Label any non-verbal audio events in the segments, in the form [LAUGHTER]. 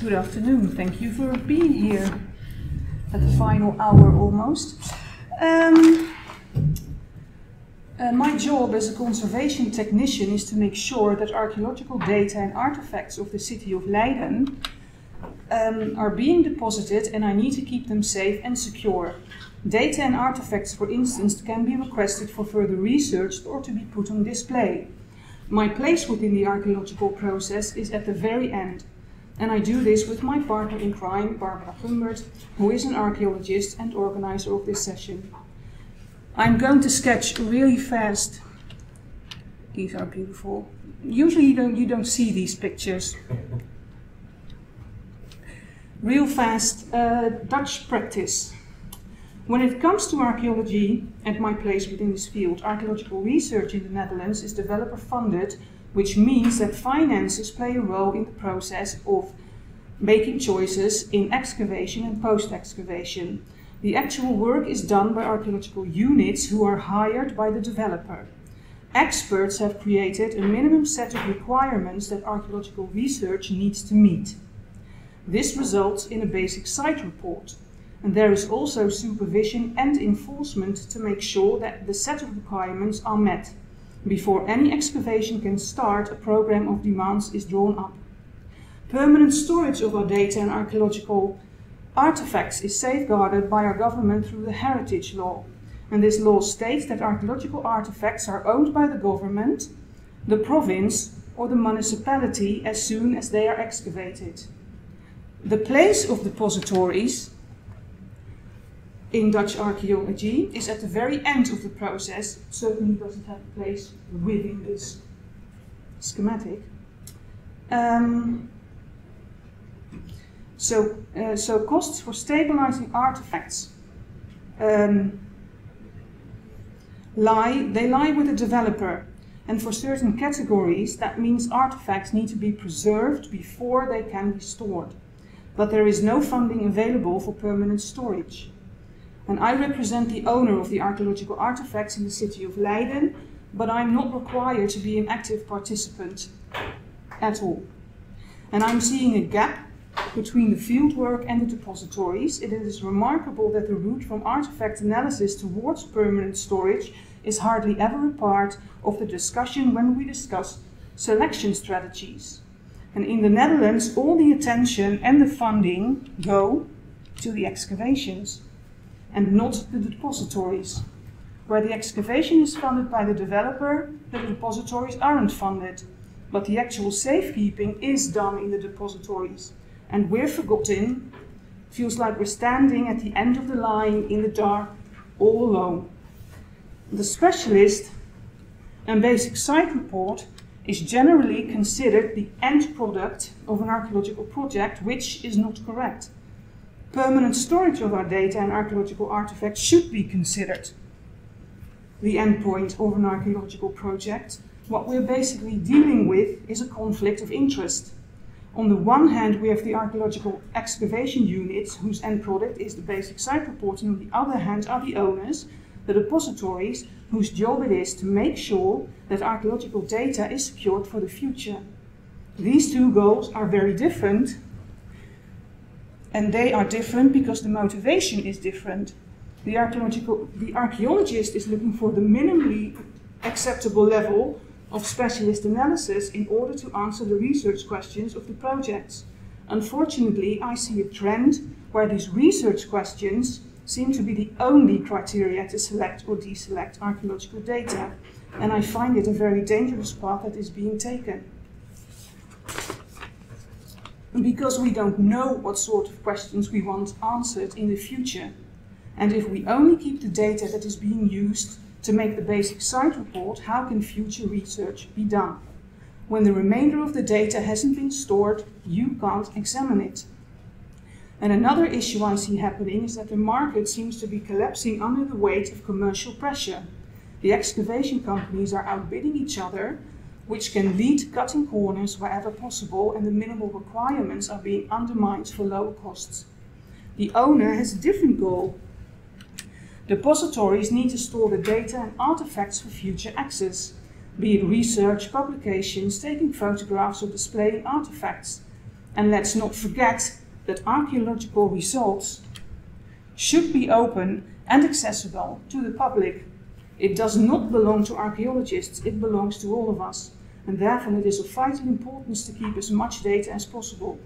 Good afternoon. Thank you for being here at the final hour almost. Um, uh, my job as a conservation technician is to make sure that archaeological data and artifacts of the city of Leiden um, are being deposited and I need to keep them safe and secure. Data and artifacts, for instance, can be requested for further research or to be put on display. My place within the archaeological process is at the very end, and I do this with my partner in crime, Barbara Gumbert, who is an archaeologist and organizer of this session. I'm going to sketch really fast. These are beautiful. Usually you don't, you don't see these pictures. Real fast uh, Dutch practice. When it comes to archaeology and my place within this field, archaeological research in the Netherlands is developer funded, which means that finances play a role in the process of making choices in excavation and post excavation. The actual work is done by archaeological units who are hired by the developer. Experts have created a minimum set of requirements that archaeological research needs to meet. This results in a basic site report, and there is also supervision and enforcement to make sure that the set of requirements are met. Before any excavation can start, a program of demands is drawn up. Permanent storage of our data and archaeological artifacts is safeguarded by our government through the heritage law. And this law states that archaeological artifacts are owned by the government, the province, or the municipality as soon as they are excavated. The place of depositories in Dutch archaeology is at the very end of the process. Certainly doesn't have a place within this schematic. Um, so, uh, so costs for stabilizing artifacts um, lie, they lie with the developer. And for certain categories, that means artifacts need to be preserved before they can be stored. But there is no funding available for permanent storage and I represent the owner of the archaeological artifacts in the city of Leiden, but I'm not required to be an active participant at all. And I'm seeing a gap between the fieldwork and the depositories. It is remarkable that the route from artifact analysis towards permanent storage is hardly ever a part of the discussion when we discuss selection strategies. And in the Netherlands, all the attention and the funding go to the excavations and not the depositories. Where the excavation is funded by the developer, the depositories aren't funded, but the actual safekeeping is done in the depositories. And we're forgotten, feels like we're standing at the end of the line in the dark, all alone. The specialist and basic site report is generally considered the end product of an archaeological project, which is not correct permanent storage of our data and archaeological artifacts should be considered the endpoint of an archaeological project. What we're basically dealing with is a conflict of interest. On the one hand, we have the archaeological excavation units, whose end product is the basic site report, and on the other hand are the owners, the depositories, whose job it is to make sure that archaeological data is secured for the future. These two goals are very different, and they are different because the motivation is different. The, archaeological, the archaeologist is looking for the minimally acceptable level of specialist analysis in order to answer the research questions of the projects. Unfortunately, I see a trend where these research questions seem to be the only criteria to select or deselect archaeological data, and I find it a very dangerous path that is being taken because we don't know what sort of questions we want answered in the future. And if we only keep the data that is being used to make the basic site report, how can future research be done? When the remainder of the data hasn't been stored, you can't examine it. And another issue I see happening is that the market seems to be collapsing under the weight of commercial pressure. The excavation companies are outbidding each other which can lead to cutting corners wherever possible and the minimal requirements are being undermined for lower costs. The owner has a different goal. Depositories need to store the data and artifacts for future access, be it research, publications, taking photographs or displaying artifacts. And let's not forget that archaeological results should be open and accessible to the public. It does not belong to archaeologists, it belongs to all of us. And therefore, it is of vital importance to keep as much data as possible.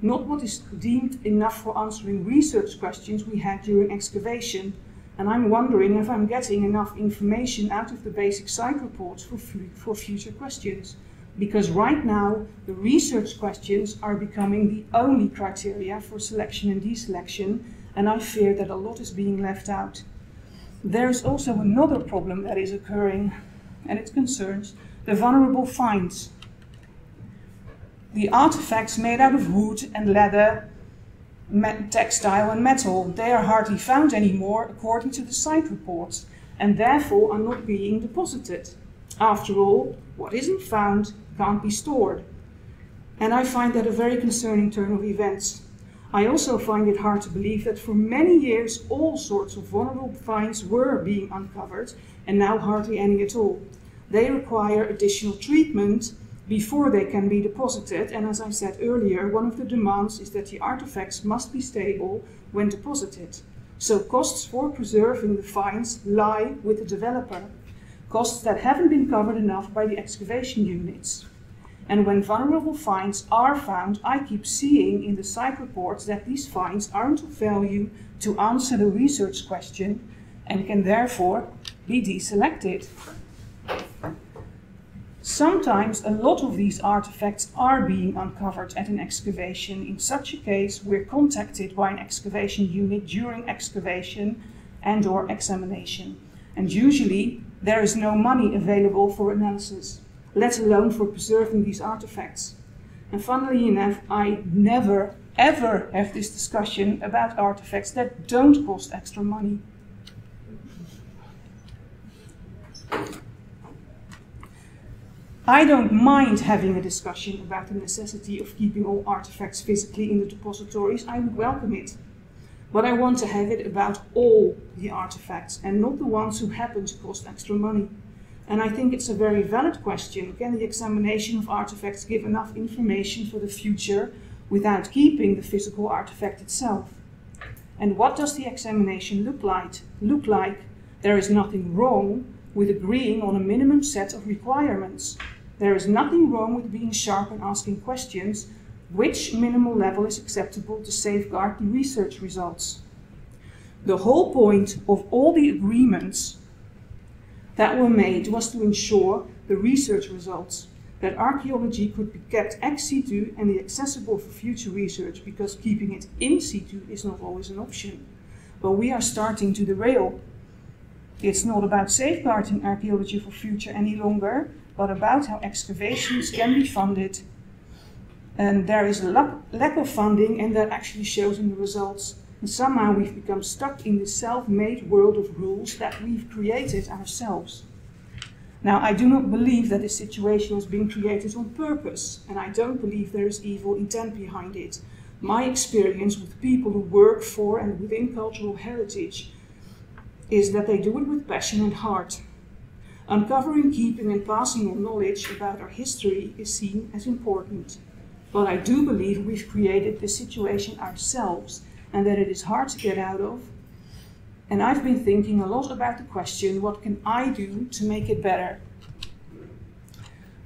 Not what is deemed enough for answering research questions we had during excavation. And I'm wondering if I'm getting enough information out of the basic site reports for, for future questions. Because right now, the research questions are becoming the only criteria for selection and deselection, and I fear that a lot is being left out. There is also another problem that is occurring, and it concerns the vulnerable finds. The artifacts made out of wood and leather, textile and metal, they are hardly found anymore according to the site reports, and therefore are not being deposited. After all, what isn't found can't be stored. And I find that a very concerning turn of events. I also find it hard to believe that for many years all sorts of vulnerable finds were being uncovered, and now hardly any at all they require additional treatment before they can be deposited. And as I said earlier, one of the demands is that the artifacts must be stable when deposited. So costs for preserving the finds lie with the developer, costs that haven't been covered enough by the excavation units. And when vulnerable finds are found, I keep seeing in the site reports that these finds aren't of value to answer the research question and can therefore be deselected. Sometimes a lot of these artifacts are being uncovered at an excavation. In such a case, we're contacted by an excavation unit during excavation and or examination. And usually there is no money available for analysis, let alone for preserving these artifacts. And funnily enough, I never, ever have this discussion about artifacts that don't cost extra money. I don't mind having a discussion about the necessity of keeping all artifacts physically in the depositories. I would welcome it. But I want to have it about all the artifacts and not the ones who happen to cost extra money. And I think it's a very valid question. Can the examination of artifacts give enough information for the future without keeping the physical artifact itself? And what does the examination look like? Look like there is nothing wrong with agreeing on a minimum set of requirements there is nothing wrong with being sharp and asking questions which minimal level is acceptable to safeguard the research results. The whole point of all the agreements that were made was to ensure the research results, that archaeology could be kept ex situ and accessible for future research because keeping it in situ is not always an option. But we are starting to derail. It's not about safeguarding archaeology for future any longer, but about how excavations can be funded. And there is a lack of funding, and that actually shows in the results. And somehow we've become stuck in this self made world of rules that we've created ourselves. Now, I do not believe that this situation has been created on purpose, and I don't believe there is evil intent behind it. My experience with people who work for and within cultural heritage is that they do it with passion and heart. Uncovering, keeping, and passing on knowledge about our history is seen as important. But I do believe we've created this situation ourselves and that it is hard to get out of. And I've been thinking a lot about the question what can I do to make it better?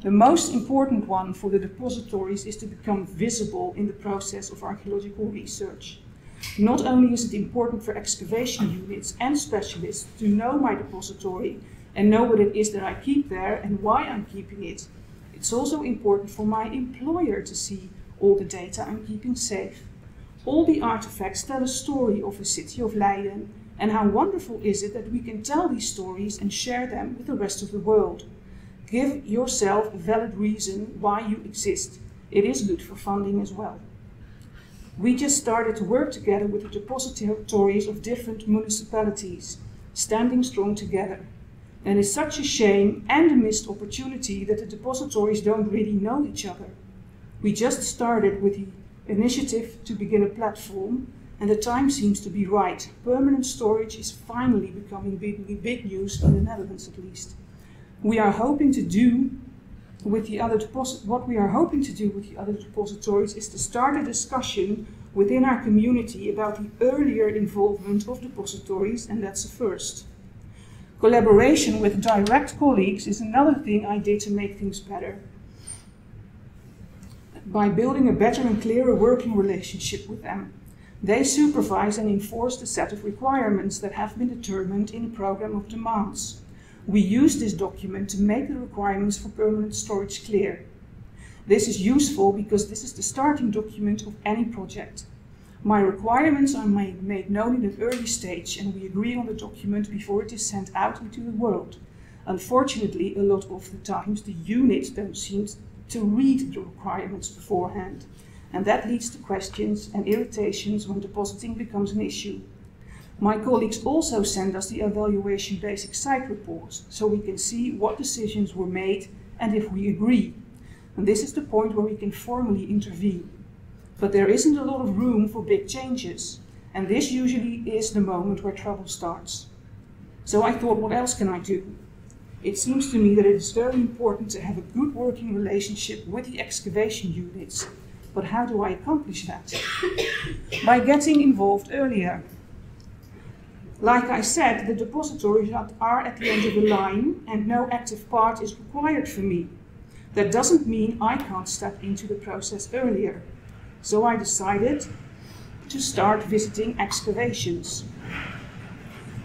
The most important one for the depositories is to become visible in the process of archaeological research. Not only is it important for excavation units and specialists to know my depository and know what it is that I keep there and why I'm keeping it. It's also important for my employer to see all the data I'm keeping safe. All the artifacts tell a story of the city of Leiden, and how wonderful is it that we can tell these stories and share them with the rest of the world. Give yourself a valid reason why you exist. It is good for funding as well. We just started to work together with the depositories of different municipalities, standing strong together. And it's such a shame and a missed opportunity that the depositories don't really know each other. We just started with the initiative to begin a platform, and the time seems to be right. Permanent storage is finally becoming big, big news in the Netherlands at least. We are hoping to do with the other deposit, what we are hoping to do with the other depositories is to start a discussion within our community about the earlier involvement of depositories, and that's a first. Collaboration with direct colleagues is another thing I did to make things better. By building a better and clearer working relationship with them. They supervise and enforce the set of requirements that have been determined in a program of demands. We use this document to make the requirements for permanent storage clear. This is useful because this is the starting document of any project. My requirements are made, known in an early stage and we agree on the document before it is sent out into the world. Unfortunately, a lot of the times the units don't seem to read the requirements beforehand and that leads to questions and irritations when depositing becomes an issue. My colleagues also send us the evaluation basic site reports so we can see what decisions were made and if we agree. And this is the point where we can formally intervene. But there isn't a lot of room for big changes, and this usually is the moment where trouble starts. So I thought, what else can I do? It seems to me that it is very important to have a good working relationship with the excavation units but how do I accomplish that? [COUGHS] By getting involved earlier. Like I said, the depositories are at the end of the line and no active part is required for me. That doesn't mean I can't step into the process earlier. So I decided to start visiting excavations.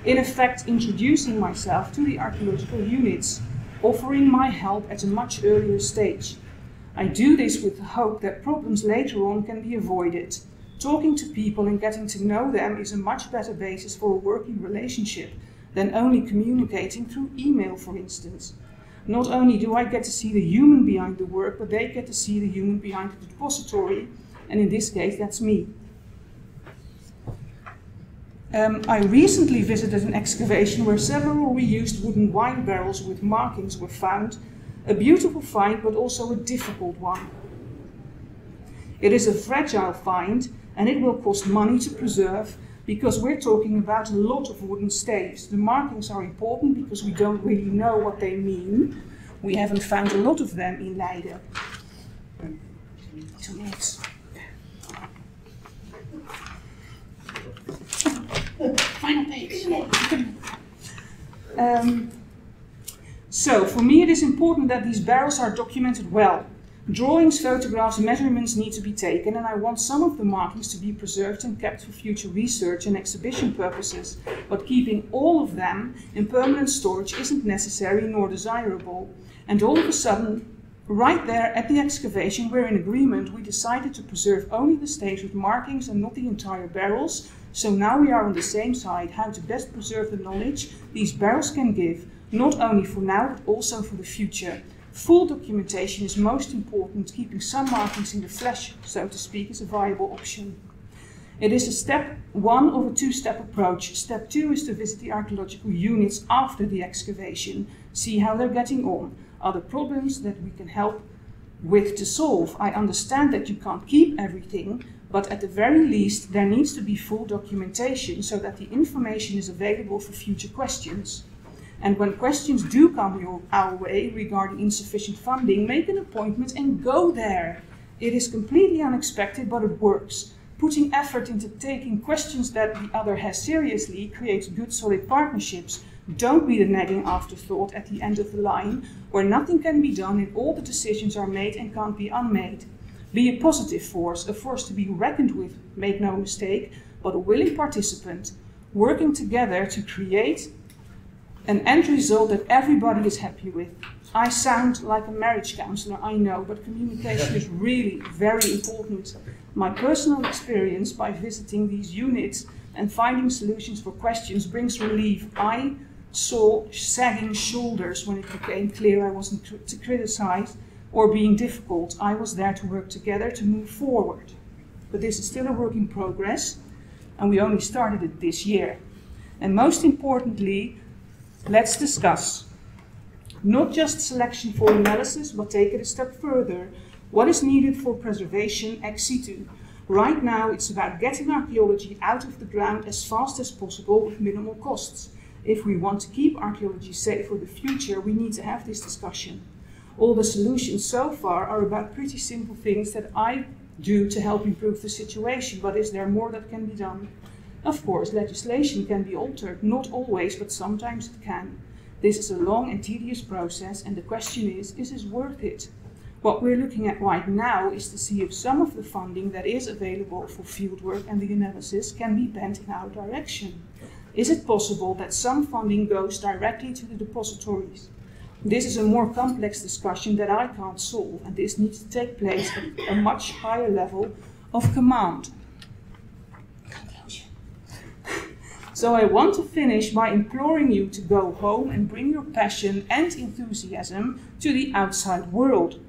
In effect, introducing myself to the archaeological units, offering my help at a much earlier stage. I do this with the hope that problems later on can be avoided. Talking to people and getting to know them is a much better basis for a working relationship than only communicating through email, for instance. Not only do I get to see the human behind the work, but they get to see the human behind the depository, and in this case, that's me. Um, I recently visited an excavation where several reused wooden wine barrels with markings were found a beautiful find, but also a difficult one. It is a fragile find and it will cost money to preserve because we're talking about a lot of wooden staves. The markings are important because we don't really know what they mean. We haven't found a lot of them in Leiden. Two minutes. Final page. Um, so, for me it is important that these barrels are documented well. Drawings, photographs, measurements need to be taken, and I want some of the markings to be preserved and kept for future research and exhibition purposes. But keeping all of them in permanent storage isn't necessary nor desirable. And all of a sudden, right there at the excavation, we're in agreement, we decided to preserve only the stage with markings and not the entire barrels. So now we are on the same side, how to best preserve the knowledge these barrels can give not only for now, but also for the future. Full documentation is most important, keeping some markings in the flesh, so to speak, is a viable option. It is a step one of a two-step approach. Step two is to visit the archaeological units after the excavation, see how they're getting on, other problems that we can help with to solve. I understand that you can't keep everything, but at the very least there needs to be full documentation so that the information is available for future questions. And when questions do come your, our way regarding insufficient funding, make an appointment and go there. It is completely unexpected, but it works. Putting effort into taking questions that the other has seriously creates good, solid partnerships. Don't be the nagging afterthought at the end of the line where nothing can be done and all the decisions are made and can't be unmade. Be a positive force, a force to be reckoned with, make no mistake, but a willing participant, working together to create an end result that everybody is happy with. I sound like a marriage counselor, I know, but communication is [LAUGHS] really very important. My personal experience by visiting these units and finding solutions for questions brings relief. I saw sagging shoulders when it became clear I wasn't to criticize or being difficult. I was there to work together to move forward. But this is still a work in progress, and we only started it this year. And most importantly, Let's discuss not just selection for analysis, but take it a step further. What is needed for preservation ex situ? Right now, it's about getting archaeology out of the ground as fast as possible with minimal costs. If we want to keep archaeology safe for the future, we need to have this discussion. All the solutions so far are about pretty simple things that I do to help improve the situation, but is there more that can be done? Of course, legislation can be altered, not always, but sometimes it can. This is a long and tedious process, and the question is is this worth it? What we're looking at right now is to see if some of the funding that is available for fieldwork and the analysis can be bent in our direction. Is it possible that some funding goes directly to the depositories? This is a more complex discussion that I can't solve, and this needs to take place at a much higher level of command. So I want to finish by imploring you to go home and bring your passion and enthusiasm to the outside world.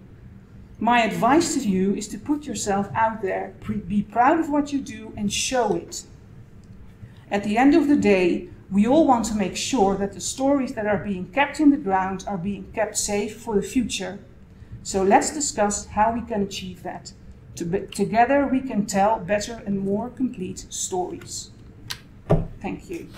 My advice to you is to put yourself out there, be proud of what you do, and show it. At the end of the day, we all want to make sure that the stories that are being kept in the ground are being kept safe for the future. So let's discuss how we can achieve that. Together we can tell better and more complete stories. Thank you.